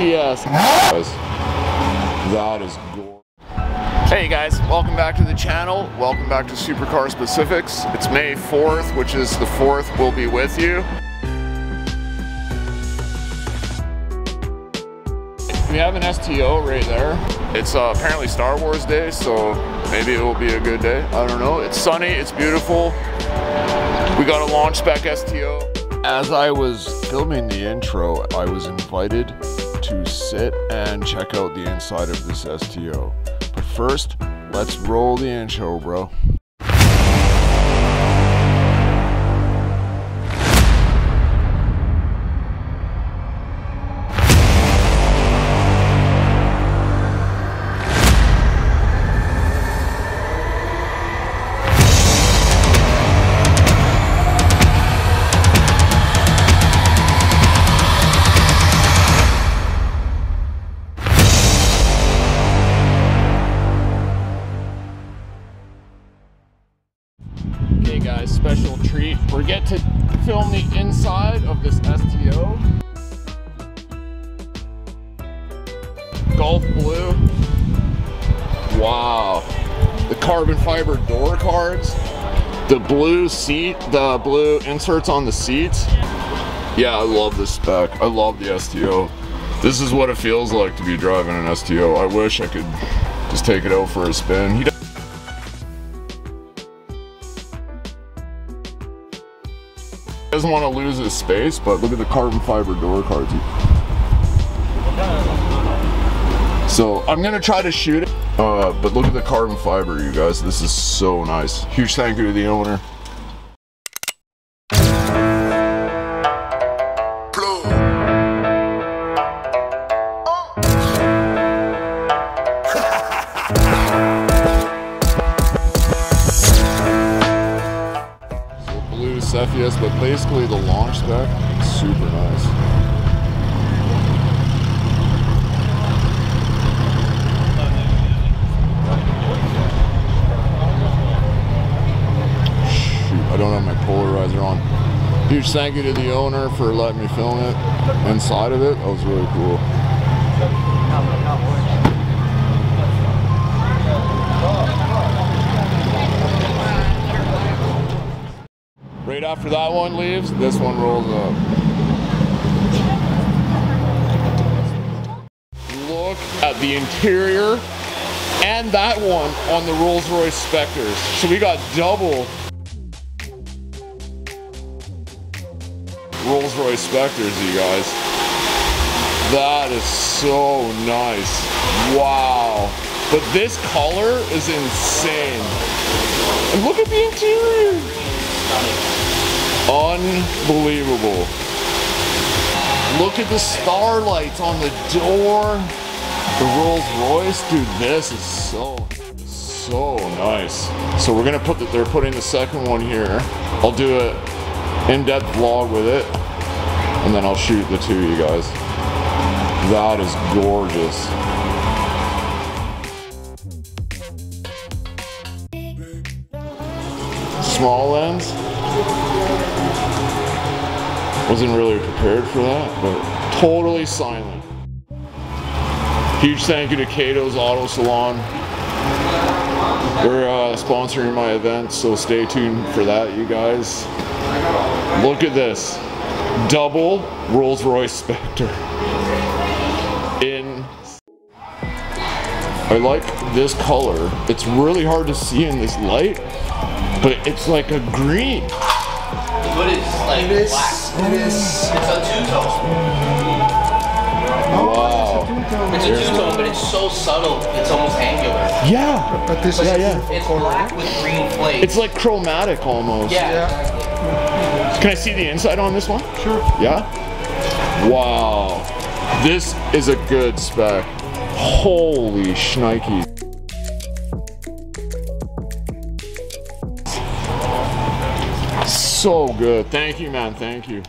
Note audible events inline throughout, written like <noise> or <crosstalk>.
CS. That is gorgeous. Hey guys, welcome back to the channel. Welcome back to Supercar Specifics. It's May 4th, which is the 4th we'll be with you. We have an STO right there. It's uh, apparently Star Wars Day, so maybe it will be a good day. I don't know. It's sunny, it's beautiful. We got a launch spec STO. As I was filming the intro, I was invited to sit and check out the inside of this STO. But first, let's roll the intro, bro. Treat. We get to film the inside of this STO. Golf blue. Wow. The carbon fiber door cards. The blue seat, the blue inserts on the seats. Yeah, I love this spec. I love the STO. This is what it feels like to be driving an STO. I wish I could just take it out for a spin. He doesn't want to lose his space, but look at the carbon fiber door cards. So I'm gonna try to shoot it, uh, but look at the carbon fiber, you guys. This is so nice. Huge thank you to the owner. Basically the launch spec, super nice. Shoot, I don't have my polarizer on. Huge thank you to the owner for letting me film it inside of it. That was really cool. Right after that one leaves, this one rolls up. Look at the interior and that one on the Rolls-Royce Spectres. So we got double Rolls-Royce Spectres, you guys. That is so nice. Wow. But this color is insane. And look at the interior. Unbelievable. Look at the starlights on the door. The Rolls Royce, dude, this is so, so nice. So we're gonna put the, they're putting the second one here. I'll do a in-depth vlog with it, and then I'll shoot the two, you guys. That is gorgeous. Small lens. Wasn't really prepared for that, but totally silent. Huge thank you to Cato's Auto Salon. They're uh, sponsoring my event, so stay tuned for that, you guys. Look at this. Double Rolls-Royce Spectre. In I like this color. It's really hard to see in this light, but it's like a green. But it's like It is. Black. It is. It's a two-tone. Wow. It's a two-tone, but it's so subtle, it's almost angular. Yeah. But this is Yeah, yeah. It's black with green flakes. It's like chromatic almost. yeah. Yeah. Can I see the inside on this one? Sure. Yeah? Wow. This is a good spec. Holy shnikes. So good. Thank you, man. Thank you.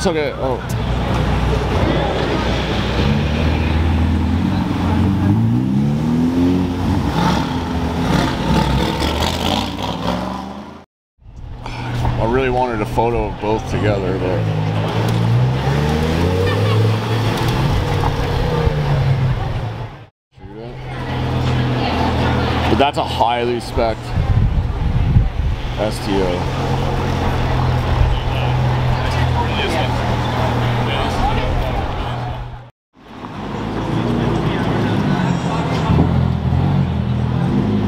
It's okay. Oh. I really wanted a photo of both together, but. But that's a highly spec STO.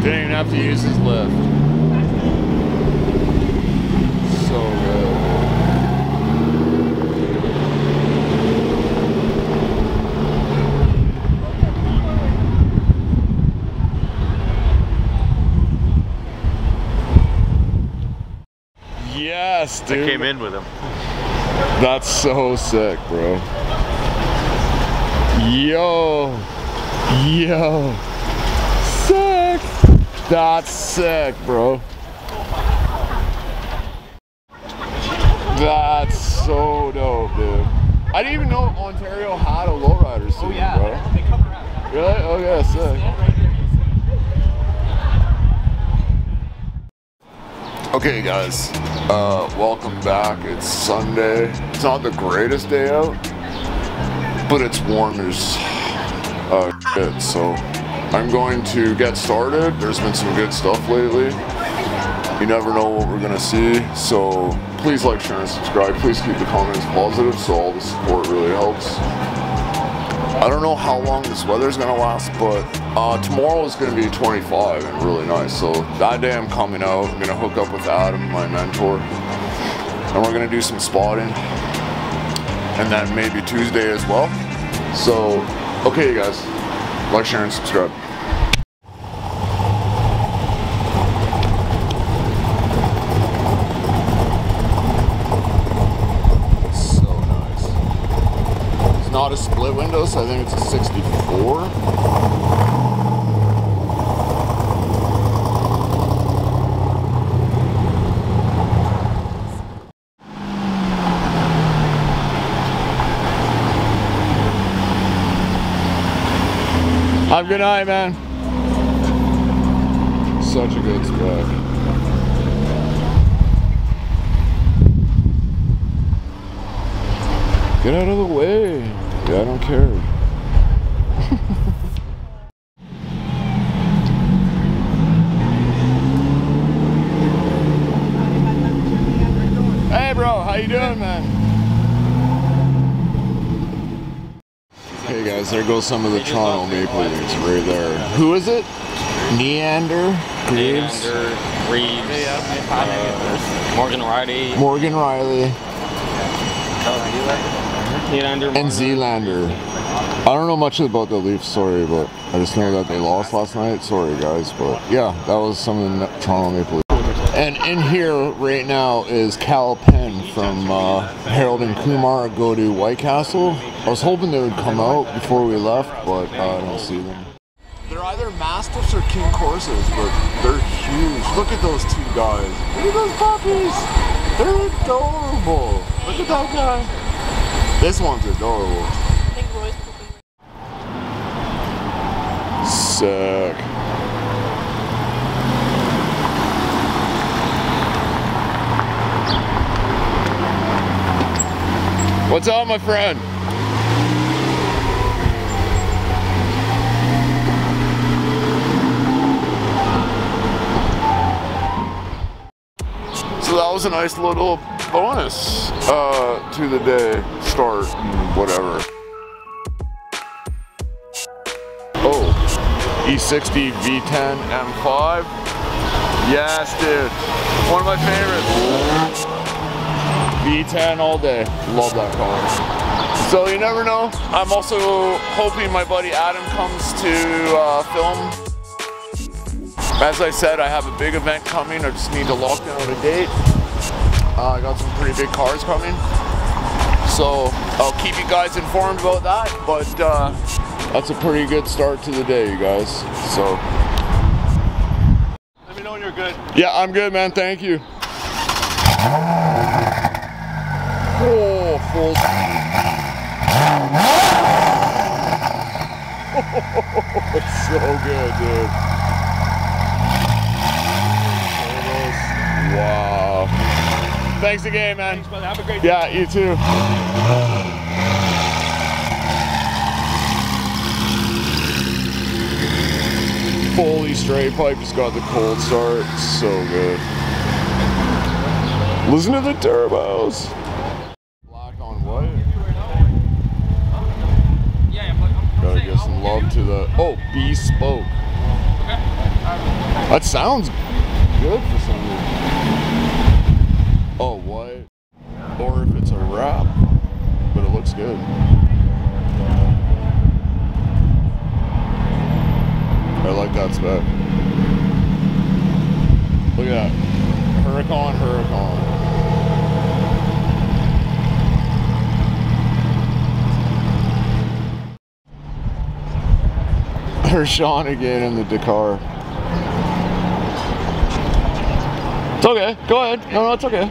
Didn't even have to use his lift. So good. Yes, I came in with him. That's so sick, bro. Yo. Yo. That's sick, bro. That's so dope, dude. I didn't even know Ontario had a lowrider scene, bro. They come around. Really? Oh yeah, sick. Okay, guys, uh, welcome back. It's Sunday. It's not the greatest day out, but it's warm as uh, shit. So I'm going to get started. There's been some good stuff lately. You never know what we're gonna see. So please like, share, and subscribe. Please keep the comments positive, so all the support really helps. I don't know how long this weather's gonna last, but uh, tomorrow is gonna be 25 and really nice. So that day I'm coming out. I'm gonna hook up with Adam, my mentor, and we're gonna do some spotting, and then maybe Tuesday as well. So, okay, you guys, like, share, and subscribe. So nice. It's not a split window, so I think it's a 64. Good night, man. Such a good spec. Get out of the way. Yeah, I don't care. <laughs> hey, bro, how you doing, man? Okay, guys, there goes some of the Toronto Maple Leafs right there. Who is it? Nylander Graves, Nylander, Reaves, uh, Morgan Rielly, Morgan Rielly, Nylander, and Zealander. I don't know much about the Leafs, sorry, but I just know that they lost last night. Sorry, guys, but yeah, that was some of the Toronto Maple Leafs. And in here right now is Cal Penn from uh, Harold and Kumar go to White Castle. I was hoping they would come out before we left, but uh, I don't see them. They're either Mastiffs or King Corsas, but they're huge. Look at those two guys. Look at those puppies. They're adorable. Look at that guy. This one's adorable. Sick. What's up, my friend? So that was a nice little bonus uh, to the day start whatever. Oh, E60 V10 M5. Yes, dude. One of my favorites. V10 all day. Love that car. So you never know. I'm also hoping my buddy Adam comes to uh, film. As I said, I have a big event coming. I just need to lock down a date. Uh, I got some pretty big cars coming. So I'll keep you guys informed about that. But uh, that's a pretty good start to the day, you guys. So. Let me know when you're good. Yeah, I'm good, man. Thank you. It's so good, dude. Almost. Wow. Thanks again, man. Thanks, brother. Have a great day. Yeah, you too. Fully straight pipe just got the cold start. So good. Listen to the turbos. Black on white. Gotta give some love to the. Oh, bespoke. That sounds good for some reason. Oh, what? Or if it's a wrap, but it looks good. I like that spec. Look at that. Huracan, Huracan. There's Sean again in the Dakar. It's okay. Go ahead. No, no, it's okay.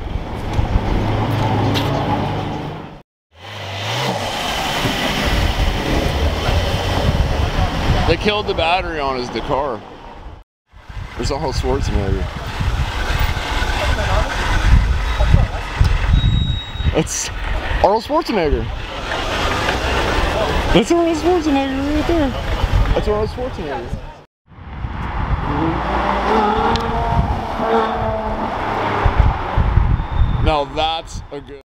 They killed the battery on his Dakar. There's a Arnold Schwarzenegger. That's Arnold Schwarzenegger. That's Arnold Schwarzenegger right there. That's Arnold Schwarzenegger. Now that's a good.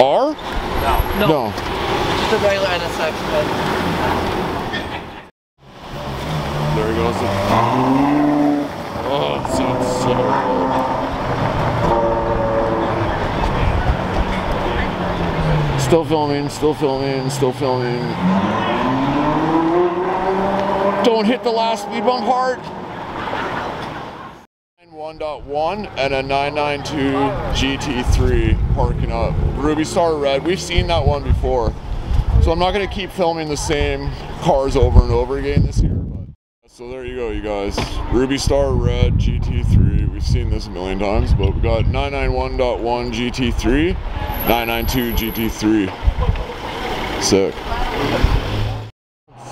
R? No. No. Just a regular NSX, but There he goes it sounds so good. Still filming, still filming, still filming. Don't hit the last speed bump hard. 1.1 and a 992 GT3 parking up. Ruby Star Red. We've seen that one before. So I'm not going to keep filming the same cars over and over again this year. But so there you go, you guys. Ruby Star Red GT3. We've seen this a million times, but we've got 991.1 GT3, 992 GT3. Sick.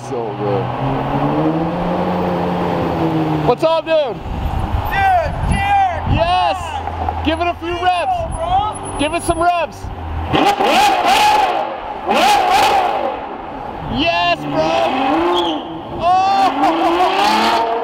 So good. What's up, dude? Dude, Yes! Give it a few reps. Give it some reps. Yes, bro. Oh,